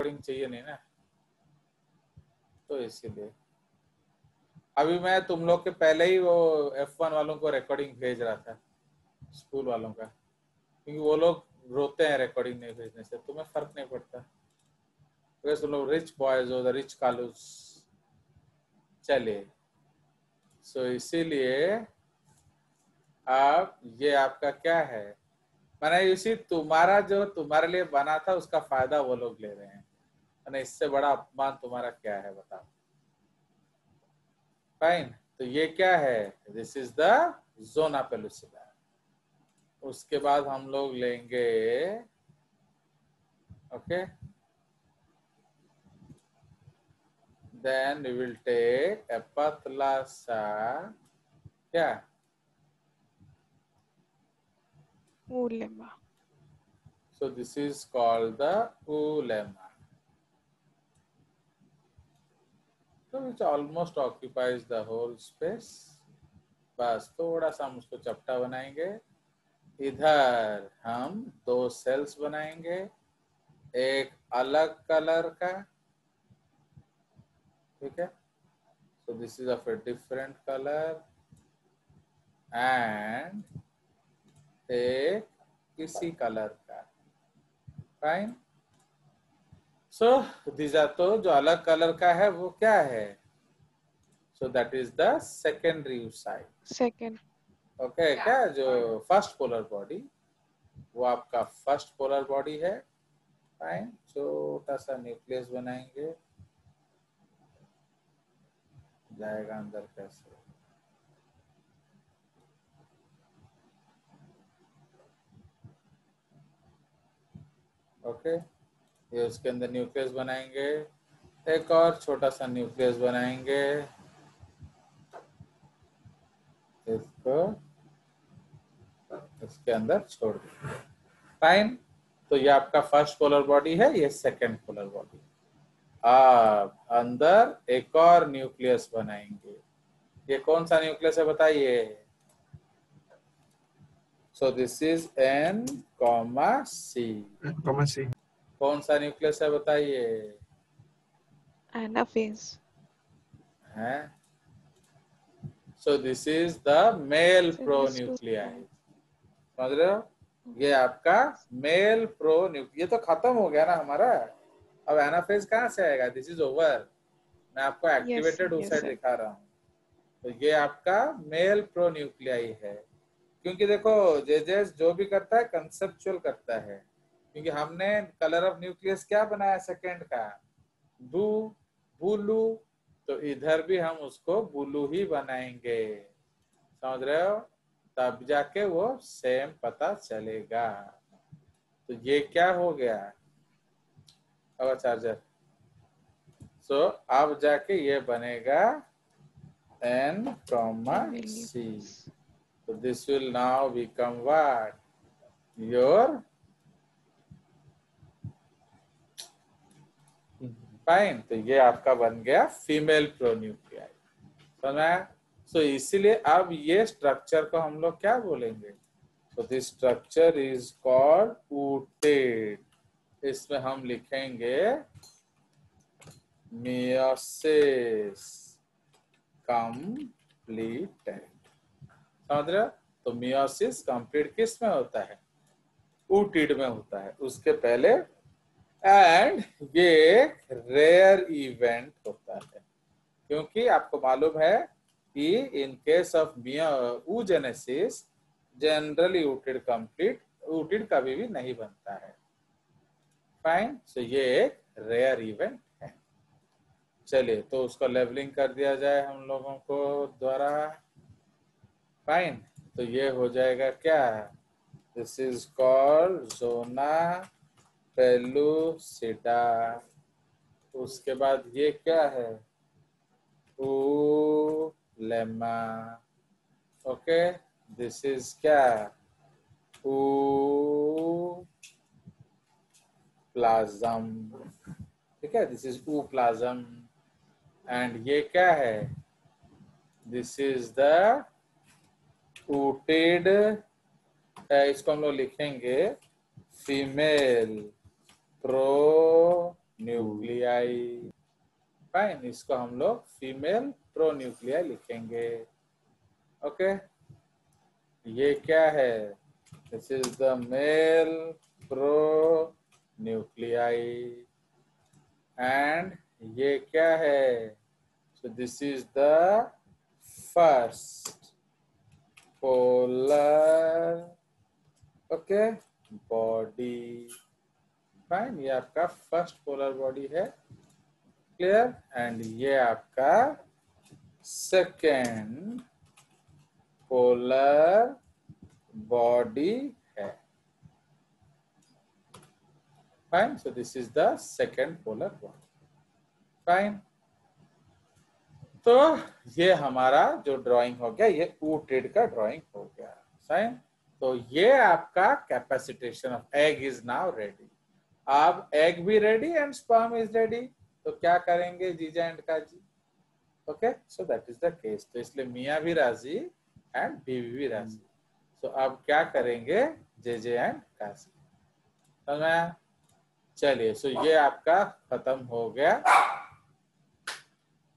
Recording चाहिए नहीं ना। तो इसीलिए। अभी मैं तुम लोग के पहले ही वो एफ़ वन वालों को रिकॉर्डिंग भेज रहा था। स्कूल वालों का। क्योंकि वो लोग रोते हैं रिकॉर्डिंग नहीं भेजने से। तुम्हें फ़र्क नहीं पड़ता। तुम लोग रिच बॉयज़ हो द रिच कालूस। चलिए। सो so, इसीलिए आप ये आपका क्या है? मैंने इसी तुम्हारा जो तुम्हारे लिए बना था उसका फ़ायदा वो लोग ले रहे हैं। मैंने इससे बड़ा अपमान तुम्हारा क्या है बताओ। फाइन तो ये क्या है? This is the zona pellucida उसके बाद हम लोग लेंगे okay then we will take a पतला सा क्या? Ulema. So this is called the ulema. So which almost occupies the whole space. बस थोड़ा सा हम उसको चपटा बनाएँगे। इधर हम दो सेल्स बनाएँगे। एक अलग कलर का। ठीक है? So this is of a different colour and एक किसी कलर का। फाइन सो दीजा तो जो अलग कलर का है वो क्या है? So that is the secondary side second okay क्या? जो फ़र्स्ट पोलर बॉडी वो आपका फ़र्स्ट पोलर बॉडी है। फाइन छोटा सा न्यूक्लियस बनाएँगे। जाएगा अंदर कैसे? ओके ये उसके अंदर न्यूक्लियस बनाएँगे। एक और छोटा सा न्यूक्लियस बनाएँगे। इसको इसके अंदर छोड़ देंगे। फाइन तो ये आपका फ़र्स्ट पोलर बॉडी है, ये सेकंड पोलर बॉडी अब अंदर एक और न्यूक्लियस बनाएँगे। ये कौन सा न्यूक्लियस है बताइए। So this is n comma c comma c कौन सा न्यूक्लियस है बताइए। Anaphase. है? So this is the male pronuclei समझ रहे हो? ये आपका मेल प्रो ये तो खत्म हो गया ना हमारा। अब एनाफेज कहाँ से आएगा? दिस इज़ ओवर मैं आपको एक्टिवेटेड yes, sir. दिखा रहा हूँ। तो ये आपका मेल प्रो न्यूक्लियाई है। क्योंकि देखो जेजेस जो भी करता है कंसेप्चुअल करता है। क्योंकि हमने कलर ऑफ़ न्यूक्लियस क्या बनाया सेकेंड का? बू, बुलू तो इधर भी हम उसको बुलू ही बनाएँगे। समझ रहे हो? तब जाके वो सेम पता चलेगा। तो ये क्या हो गया? अब चार्जर सो अब जाके ये बनेगा n comma c So this will now become what? Your fine तो ये आपका बन गया फीमेल प्रोन्यूक्लियाई समझा सो इसीलिए अब ये स्ट्रक्चर को हम लोग क्या बोलेंगे? तो this structure is called ootid इसमें हम लिखेंगे मियोसिस कंप्लीटेड समझ रहे तो मियोसिस कंप्लीट किसमें होता है? ऊटीड में होता है। उसके पहले एंड ये रेयर इवेंट होता है, क्योंकि आपको मालूम है कि in case of oogenesis generally ootid complete ootid कभी भी नहीं बनता है। फाइन सो ये एक रेयर इवेंट है। चलिए तो उसको लेवलिंग कर दिया जाए हम लोगों को द्वारा। फाइन तो ये हो जाएगा क्या? This is called zona pellucida उसके बाद ये क्या है? ऊ लेमा ओके दिस इज़ क्या? ऊ प्लाजम। ठीक है this is ooplasm. And ये क्या है? दिस इज़ द ऊटेड इसको हम लोग लिखेंगे फीमेल प्रो न्यूक्लियाई फाइन इसको हम लोग फीमेल प्रो न्यूक्लिया लिखेंगे। ओके ये क्या है? This is the male pronuclei and ये क्या है? So this is the first polar okay body fine ये आपका फ़र्स्ट पोलर बॉडी है क्लियर एंड ये आपका सेकेंड पोलर बॉडी है। Fine so this is the second polar body fine तो ये हमारा जो ड्राइंग हो गया, ये ऊटेड का ड्राइंग हो गया। फाइन तो ये आपका capacitation of egg is now ready अब एग भी ready and sperm is ready तो क्या करेंगे जीजा and Qazi? Okay so that is the case तो इसलिए मियाँ भी राज़ी एंड बीवी भी राज़ी। सो अब क्या करेंगे? जे जे एंड काजी समझ चलिए सो ये आपका खत्म हो गया।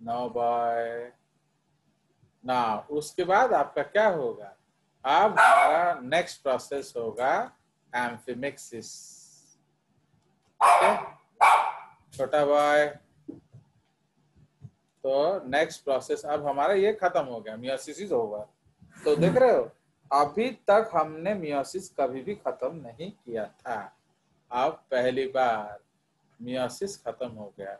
नो बाय ना उसके बाद आपका क्या होगा? अब हमारा नेक्स्ट प्रोसेस होगा एम्फिमिक्सिस छोटा बॉय तो नेक्स्ट प्रोसेस अब हमारा ये खत्म हो गया मियोसिस होगा तो देख रहे हो, अभी तक हमने मियोसिस कभी भी खत्म नहीं किया था। अब पहली बार मियोसिस खत्म हो गया।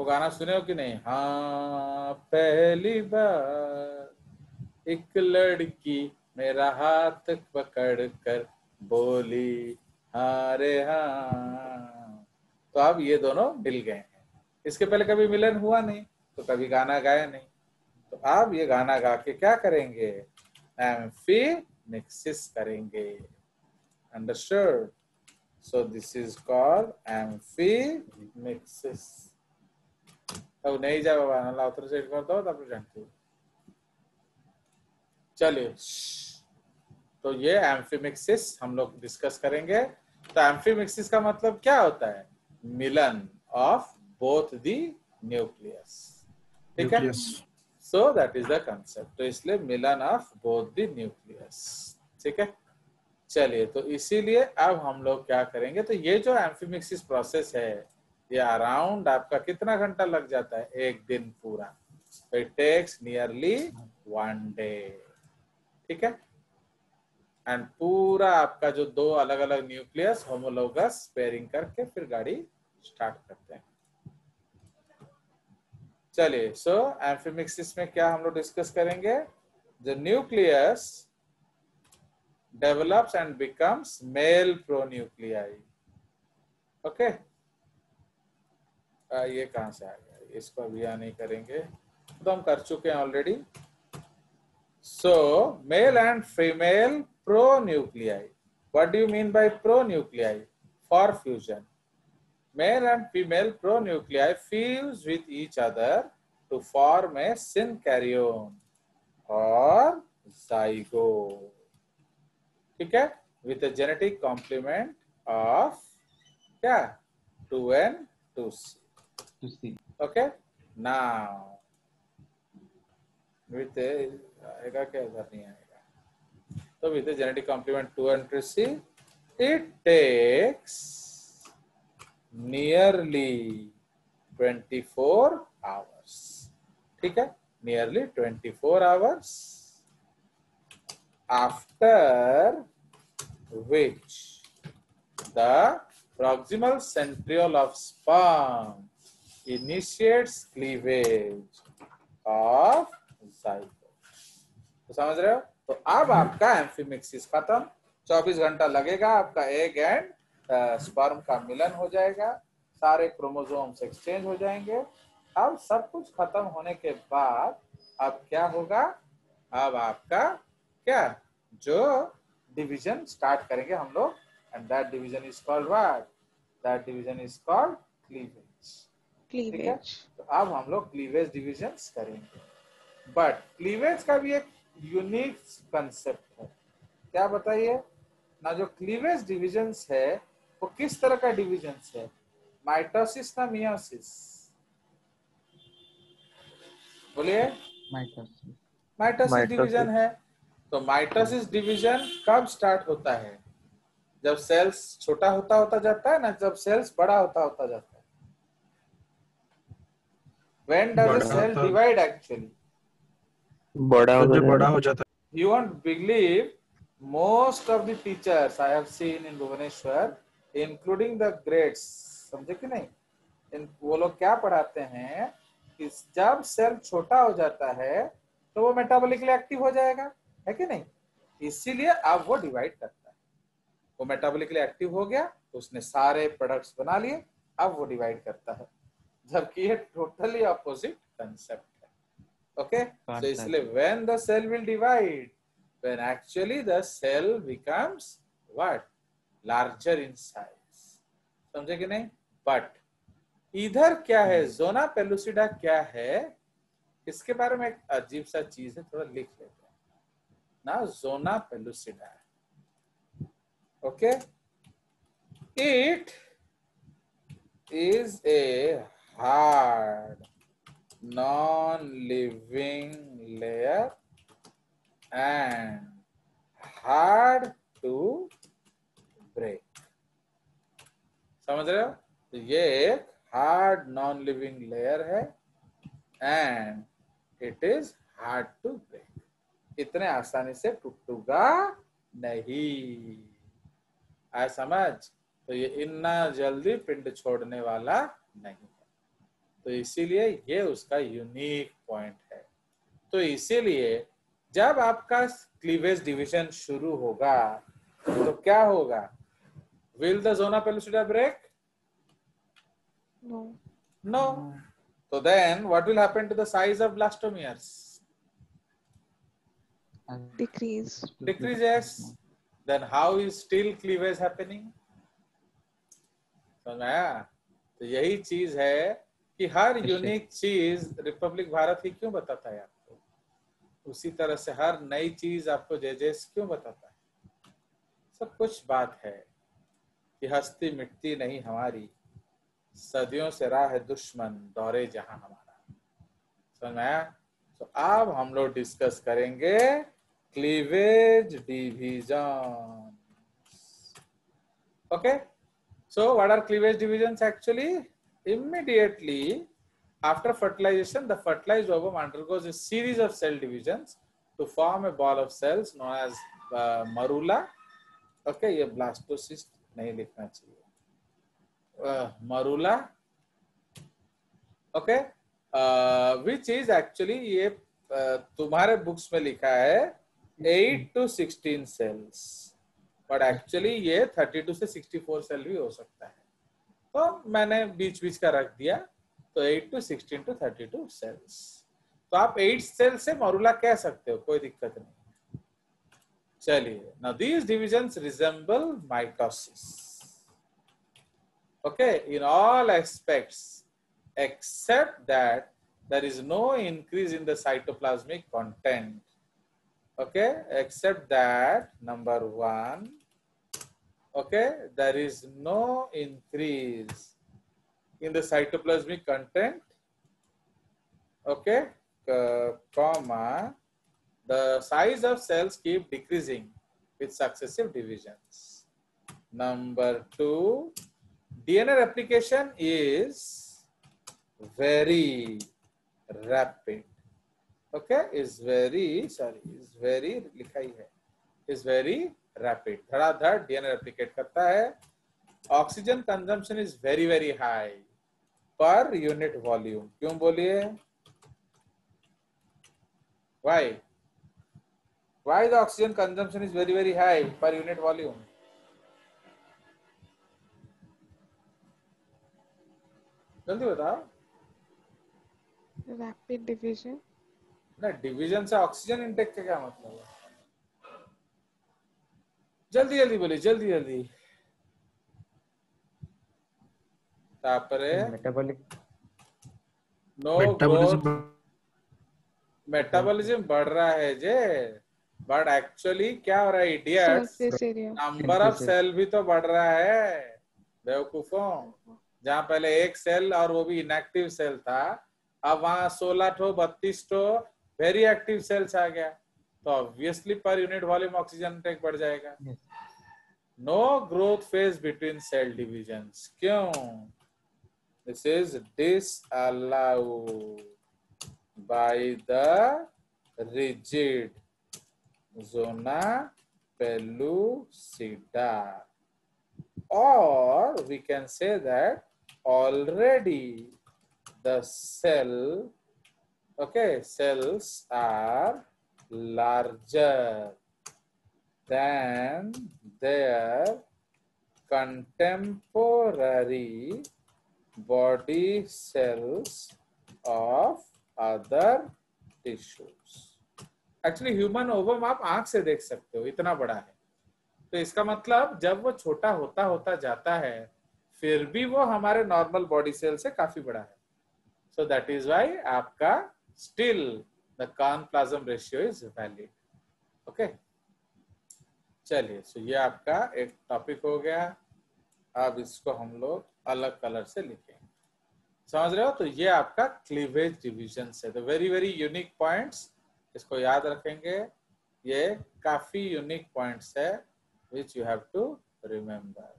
वो गाना सुने हो कि नहीं? हाँ पहली बार एक लड़की मेरा हाथ पकड़ कर बोली हाँ रे हाँ। तो अब ये दोनों मिल गए हैं। इसके पहले कभी मिलन हुआ नहीं तो कभी गाना गाया नहीं। तो आप ये गाना गा के क्या करेंगे? एम्फी मिक्सिस करेंगे। Understood so this is called amphi अब नहीं जा बाबा नल्ला उतर सेट कर दो तब जानते चलिए। तो ये एम्फीमिक्सिस हम लोग डिस्कस करेंगे। तो एम्फीमिक्सिस का मतलब क्या होता है? मिलन ऑफ़ बोथ दी न्यूक्लियस ठीक है? So that is the concept तो इसलिए मिलन ऑफ़ बोथ दी न्यूक्लियस ठीक है? चलिए तो इसीलिए अब हम लोग क्या करेंगे? तो ये जो एम्फीमिक्सिस प्रोसेस है ये अराउंड आपका कितना घंटा लग जाता है? एक दिन पूरा। It takes nearly one day ठीक है? एंड पूरा आपका जो दो अलग अलग न्यूक्लियस होमोलोगस पेयरिंग करके फिर गाड़ी स्टार्ट करते हैं। चलिए सो एम्फीमिक्सिस में क्या हम लोग डिस्कस करेंगे? The nucleus develops and becomes male pronuclei okay ये कहाँ से आ गया? इसको अभी या नहीं करेंगे। तो हम कर चुके हैं already so male and female pronuclei what do mean by pronuclei for fusion male and female pronuclei fuse with each other to form a synkaryon और जाइगो ठीक है? With a genetic complement of क्या? Two n two c 2c. Okay. Now with a आएगा क्या इधर नहीं आएगा So with the genetic complement 2 and 3C, it takes nearly 24 hours. ठीक है nearly 24 hours after which the proximal centriole of sperm initiates cleavage of zygote. तो समझ रहे हो? तो अब आपका एम्फीमिक्सिस खत्म। 24 घंटा लगेगा, आपका एग एंड स्पर्म का मिलन हो जाएगा। सारे क्रोमोसोम्स एक्सचेंज हो जाएँगे। अब सब कुछ खत्म होने के बाद अब क्या होगा? अब आपका क्या? जो डिवीज़न स्टार्ट करेंगे हम लोग। And that division is called what that division is called cleavage cleavage तो अब हम लोग क्लीवेज डिविजन करेंगे। बट क्लीवेज का भी एक यूनिक कंसेप्ट है। क्या बताइए? ना जो क्लीवेज डिविजन है वो किस तरह का डिविजन्स है? माइटोसिस ना मियोसिस बोलिए। Mitosis mitosis. डिवीज़न है। तो माइटोसिस डिवीज़न कब स्टार्ट होता है? जब सेल्स छोटा होता होता जाता है ना जब सेल्स बड़ा होता होता जाता है? When does a बड़ा cell होता- divide actually? बड़ा हो। जब बड़ा हो जाता you won't believe most of the teachers i have seen in bhubaneswar including the grades समझे कि नहीं? इन वो लोग क्या पढ़ाते हैं कि जब सेल छोटा हो जाता है तो वो मेटाबॉलिकली एक्टिव हो जाएगा है कि नहीं? इसीलिए अब वो डिवाइड करता है। वो मेटाबॉलिकली एक्टिव हो गया तो उसने सारे प्रोडक्ट्स बना लिए अब वो डिवाइड करता है। जबकि ये टोटली अपोजिट कंसेप्ट है। ओके तो इसलिए when the cell will divide when actually the cell becomes what? Larger in size. समझे कि नहीं? बट इधर क्या है? जोना पेलुसिडा क्या है? इसके बारे में एक अजीब सा चीज़ है थोड़ा लिख लेते हैं। ना zona pellucida okay it is a hard, non-living layer, and hard to break. समझ रहे हो? तो ये एक हार्ड नॉन लिविंग लेयर है and it is hard to break इतने आसानी से टूटूगा नहीं। आया समझ? तो ये इतना जल्दी पिंड छोड़ने वाला नहीं तो इसीलिए ये उसका यूनिक पॉइंट है। तो इसीलिए जब आपका क्लीवेज डिवीज़न शुरू होगा तो क्या होगा? Will the zona pellucida break No. No तो then what will happen to the size of blastomeres Decrease. decreases then how is still cleavage happening? आया तो यही चीज़ है कि हर यूनिक चीज़ रिपब्लिक भारत ही क्यों बताता है आपको? उसी तरह से हर नई चीज़ आपको जेजेस क्यों बताता है? सब कुछ बात है कि हस्ती मिटती नहीं हमारी सदियों से राह है दुश्मन दौरे जहाँ हमारा। समझ में आया तो अब हम लोग डिस्कस करेंगे cleavage division okay so what are cleavage divisions actually? Immediately after fertilization the fertilized ovum undergoes a series of cell divisions to form a ball of cells known as uh, marula okay ये blastocyst नहीं लिखना चाहिए uh, okay uh, which is actually ये uh, तुम्हारे books में लिखा है 8 to 16 cells but actually ये 32 से 64 सेल भी हो सकता है तो मैंने बीच बीच का रख दिया तो eight to sixteen to thirty two cells तो आप एट सेल्स से मरुला कह सकते हो, कोई दिक्कत नहीं। चलिए ना these division resemble mitosis okay in all aspect except that there is no increase in the cytoplasmic content okay except that number one okay, there is no increase in the cytoplasmic content, okay, uh, comma, the size of cells keep decreasing with successive divisions. Number two, DNA replication is very rapid. Okay, is very, sorry, is very, likha hai, is very rapid. धड़ाधड़ DNA replicate करता है। Oxygen consumption is very very high per unit volume क्यों बोलिए? Why? Why the oxygen consumption is very very high per unit volume? जल्दी बताओ। Rapid division. ना division से oxygen intake का क्या मतलब है? जल्दी जल्दी बोलिए जल्दी जल्दी। तापरे। Metabolic no metabolism growth metabolism बढ़ रहा है जे। बट एक्चुअली क्या हो रहा है इडियट्स नंबर ऑफ़ सेल भी तो बढ़ रहा है। बेवकूफों। जहाँ पहले एक सेल और वो भी इनएक्टिव सेल था अब वहाँ सोलह ठो बत्तीस ठो वेरी एक्टिव सेल्स आ गया। तो ऑब्वियसली पर यूनिट वॉल्यूम ऑक्सीजन टेक बढ़ जाएगा। No growth phase between cell division क्यों? This is despite the rigid zona pellucida और we can say that already the cell okay cells are larger than their contemporary body cells of other tissues. Actually human ovum आप आँख से देख सकते हो, इतना बड़ा है तो इसका मतलब जब वो छोटा होता होता जाता है, फिर भी वो हमारे नॉर्मल बॉडी सेल से काफ़ी बड़ा है सो दैट इज़ वाई आपका स्टिल कान प्लाज्म रेशियो इज़ वैलिड ओके चलिए सो ये आपका एक टॉपिक हो गया। अब इसको हम लोग अलग कलर से लिखेंगे। समझ रहे हो? तो ये आपका क्लीवेज डिविजन है तो वेरी वेरी यूनिक पॉइंट्स इसको याद रखेंगे। ये काफ़ी यूनिक पॉइंट्स है which you have to remember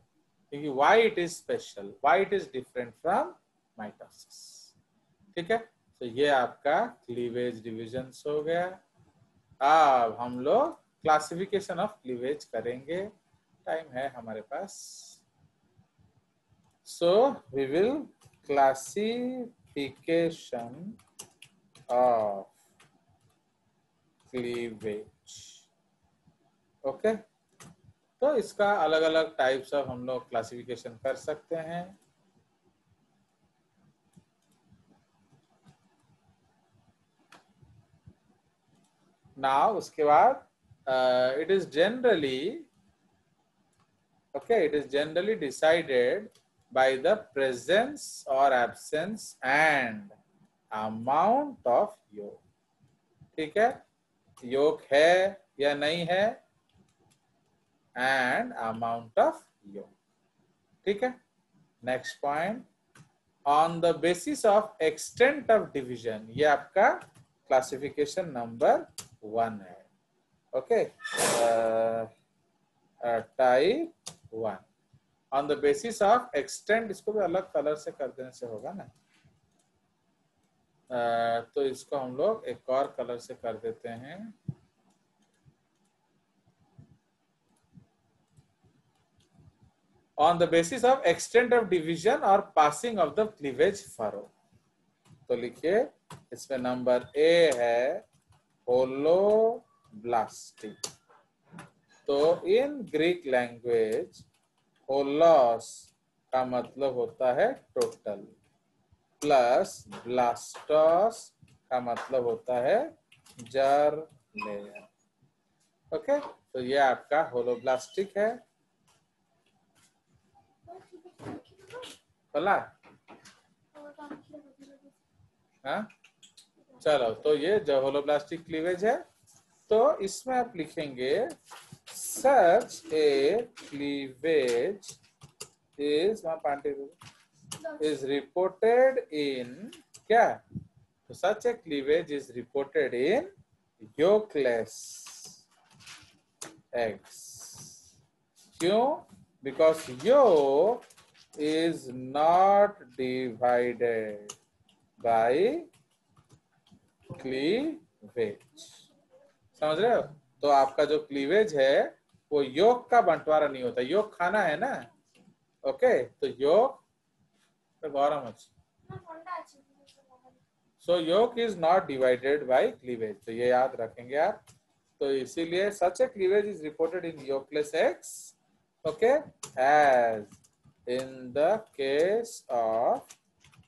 क्योंकि why it is special why it is different from mitosis ठीक है? तो ये आपका क्लीवेज डिविजन हो गया। अब हम लोग क्लासिफिकेशन ऑफ़ क्लीवेज करेंगे। टाइम है हमारे पास। So we will classification of cleavage okay तो इसका अलग अलग टाइप्स ऑफ़ हम लोग क्लासिफिकेशन कर सकते हैं। नाउ उसके बाद it is generally okay it is generally decided by the presence or absence and amount of योग ठीक है? योग है या नहीं है? एंड अमाउंट ऑफ़ योग ठीक है? Next point on the basis of extent of division ये आपका क्लासिफिकेशन नंबर वन है okay type one on the basis of extend इसको भी अलग कलर से कर देने से होगा ना? Uh, तो इसको हम लोग एक और कलर से कर देते हैं। On the basis of extent of division और passing of the cleavage furrow तो लिखिए इसमें नंबर ए है। होलोब्लास्टिक तो इन ग्रीक लैंग्वेज होलॉस का मतलब होता है टोटल प्लस ब्लास्टॉस का मतलब होता है जर लेयर ओके तो ये आपका होलोब्लास्टिक है। बोला हाँ? चलो तो ये जहोलोब्लास्टिक क्लीवेज है तो इसमें आप लिखेंगे such a cleavage is is reported in क्या? तो such a cleavage is reported in yolkless eggs क्यों? Because yo is not divided by cleavage. समझ रहे हो? तो आपका जो क्लीवेज है, वो योग का बंटवारा नहीं होता। योग खाना है ना? ओके? तो योग तो Gaurav so yolk is not divided by cleavage तो ये याद रखेंगे आप। तो इसीलिए such a cleavage is reported in yolkless eggs okay? As in the case of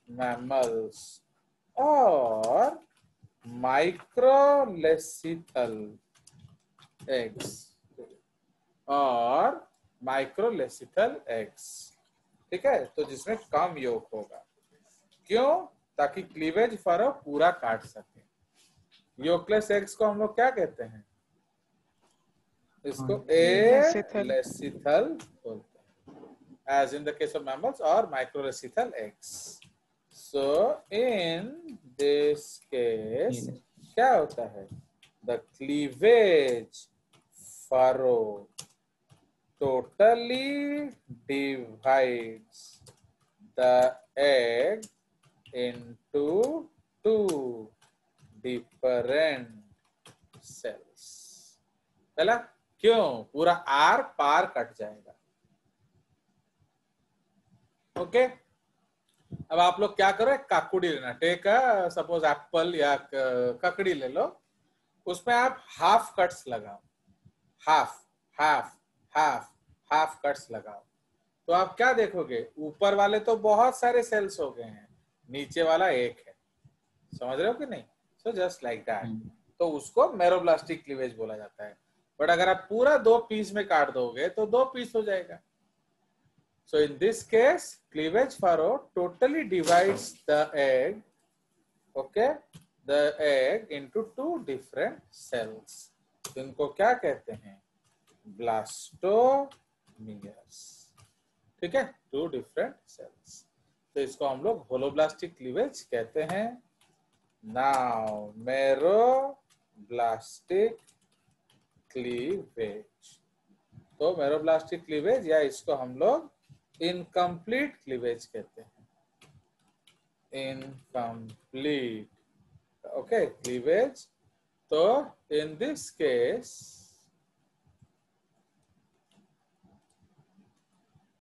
mammals or microlecithal eggs और माइक्रोलेसिथल एग्स ठीक है? तो जिसमें कम योग होगा। क्यों? ताकि क्लीवेज फरो पूरा काट सके। योक्लेस एग्स को हम लोग क्या कहते हैं? इसको ए लेसिथल बोलते हैं। As in the case of mammals और microlecithal eggs so in this case क्या होता है? The cleavage furrow totally divide the egg into two different cells पहला क्यों? पूरा आर पार कट जाएगा। Okay okay? अब आप लोग क्या करो एक काकुड़ी लेना टेक सपोज़ एप्पल या ककड़ी ले लो उसमें आप हाफ़ कट्स लगाओ half half half half cuts लगाओ। तो आप क्या देखोगे ऊपर वाले तो बहुत सारे सेल्स हो गए हैं नीचे वाला एक है। समझ रहे हो कि नहीं? सो जस्ट लाइक दैट तो उसको मेरोब्लास्टिक क्लीवेज बोला जाता है। बट अगर आप पूरा दो पीस में काट दोगे तो दो पीस हो जाएगा। So in this case cleavage furrow totally divides the egg okay the egg into two different cells इनको क्या कहते हैं? ब्लास्टोमियर्स ठीक है? टू डिफरेंट सेल्स तो इसको हम लोग होलोब्लास्टिक क्लीवेज कहते हैं। नाउ मेरोब्लास्टिक क्लीवेज तो मेरो मेरोब्लास्टिक क्लीवेज या इसको हम लोग इनकम्प्लीट क्लीवेज कहते हैं। इनकम्प्लीट। Okay cleavage. तो इन दिस केस